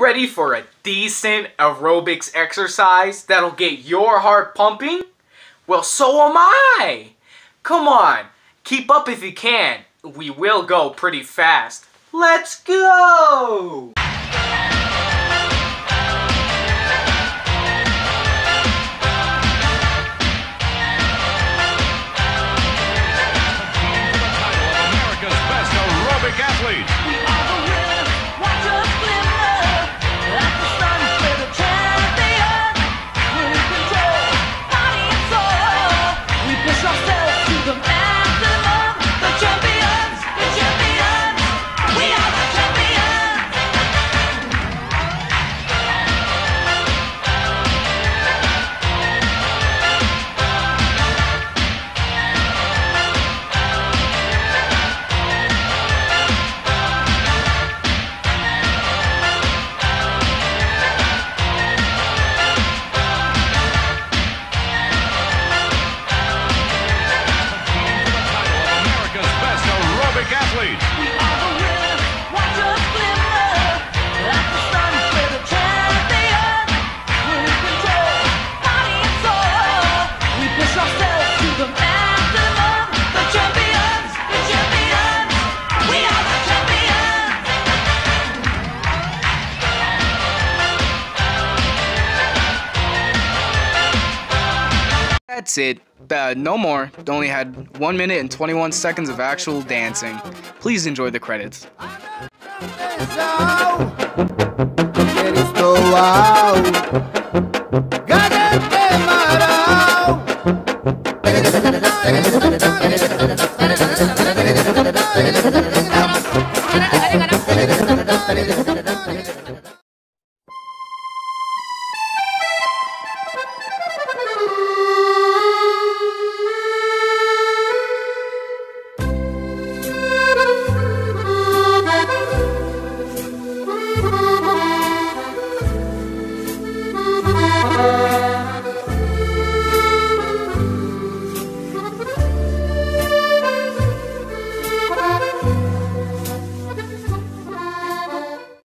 ready for a decent aerobics exercise that'll get your heart pumping? Well, so am I! Come on, keep up if you can. We will go pretty fast. Let's go! That's it. Uh, no more. Only had 1 minute and 21 seconds of actual dancing. Please enjoy the credits.